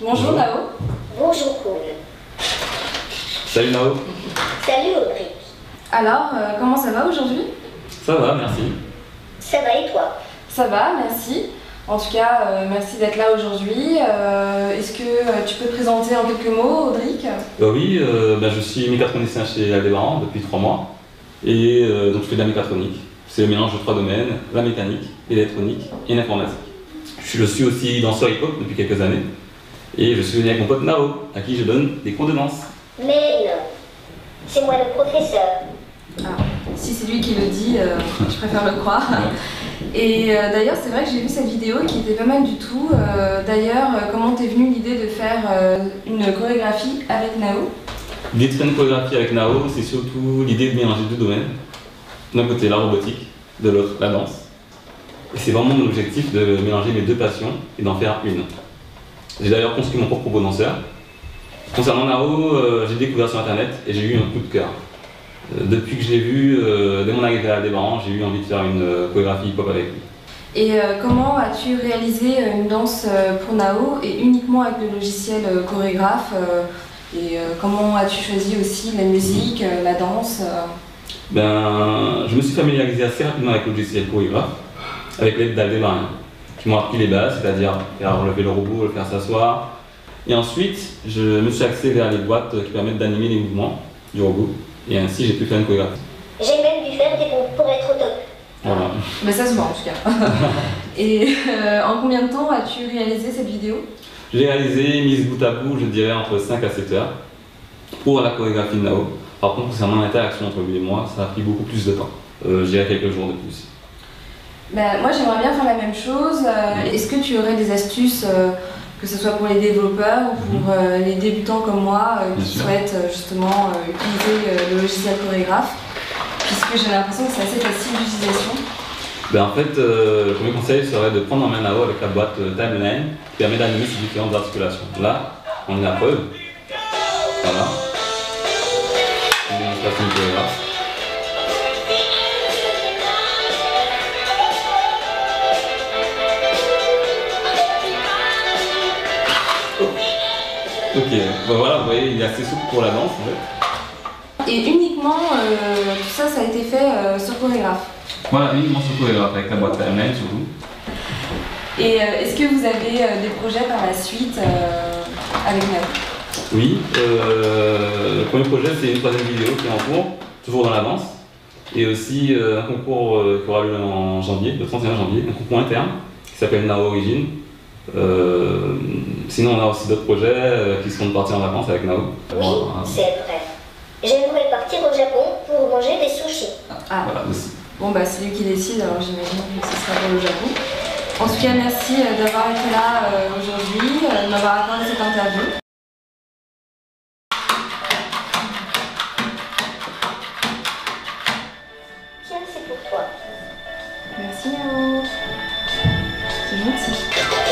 Bonjour Nao. Bonjour Koul. Salut Nao. Salut Audrey. Alors, euh, comment ça va aujourd'hui? Ça va, merci. Ça va et toi? Ça va, merci. En tout cas, euh, merci d'être là aujourd'hui. Euh, Est-ce que euh, tu peux te présenter en quelques mots, Audric? Euh, oui, euh, bah, je suis mécatronicien chez Aldébaran depuis trois mois. Et euh, donc je fais de la mécatronique. C'est le mélange de trois domaines, la mécanique, l'électronique et l'informatique. Je suis aussi danseur hip-hop depuis quelques années. Et je suis venu avec mon pote Nao, à qui je donne des cours de danse. Mais non. C'est moi le professeur. Ah, Si c'est lui qui le dit, euh, je préfère le croire. Et euh, d'ailleurs, c'est vrai que j'ai vu cette vidéo qui était pas mal du tout. Euh, d'ailleurs, comment t'es venue l'idée de faire euh, une chorégraphie avec Nao? L'idée de faire une chorégraphie avec Nao, c'est surtout l'idée de mélanger deux domaines. D'un côté la robotique, de l'autre la danse. Et c'est vraiment mon objectif de mélanger mes deux passions et d'en faire une. J'ai d'ailleurs construit mon propre robot danseur. Concernant Nao, euh, j'ai découvert sur internet et j'ai eu un coup de cœur. Euh, depuis que je l'ai vu, euh, dès mon arrivée à Débaran, j'ai eu envie de faire une euh, chorégraphie hip-hop avec lui. Et comment as-tu réalisé une danse pour Nao et uniquement avec le logiciel chorégraphe Et comment as-tu choisi aussi la musique, la danse Ben, je me suis familiarisé assez rapidement avec le logiciel chorégraphe, avec l'aide d'Aldébarien, qui m'ont appris les bases, c'est-à-dire faire relever le robot, le faire s'asseoir. Et ensuite, je me suis axé vers les boîtes qui permettent d'animer les mouvements du robot, et ainsi j'ai pu faire une chorégraphie. J'ai même dû faire des pompes pour être au top. Voilà. Mais ça se voit en tout cas. et euh, en combien de temps as-tu réalisé cette vidéo? Je l'ai réalisé, mise bout à bout, je dirais entre 5 à 7 heures, pour la chorégraphie de Nao. Par contre, concernant l'interaction entre lui et moi, ça a pris beaucoup plus de temps. Euh, je dirais quelques jours de plus. Ben, Moi j'aimerais bien faire la même chose. Euh, Est-ce que tu aurais des astuces euh, que ce soit pour les développeurs ou pour euh, les débutants comme moi qui souhaitent justement utiliser le logiciel chorégraphe? Puisque j'ai l'impression que c'est assez facile d'utilisation. Ben, en fait, le premier conseil serait de prendre en main Nao avec la boîte Timeline qui permet d'animer ces différentes articulations. Là, on est à preuve. Voilà. Ok, ben voilà, vous voyez, il est assez souple pour la danse en fait. Et uniquement euh, tout ça, ça a été fait euh, sur chorégraphe. Voilà, uniquement sur chorégraphe avec la boîte Timeline surtout. Et euh, est-ce que vous avez euh, des projets par la suite euh, avec Nao Oui, euh, le premier projet c'est une troisième vidéo qui est en cours, toujours dans la danse, et aussi euh, un concours euh, qui aura lieu en janvier, le 31 janvier, un concours interne qui s'appelle Nao Origin. Euh, sinon on a aussi d'autres projets euh, qui seront de partir en vacances avec Nao. Oui, Voilà, c'est vrai. J'aimerais partir au Japon pour manger des sushis. Ah, voilà, aussi. bon bah c'est lui qui décide, alors j'imagine que ce sera pour le Japon. En tout cas, merci euh, d'avoir été là euh, aujourd'hui, euh, de m'avoir accordé cette interview. Tiens, c'est pour toi. Merci Nao. C'est gentil.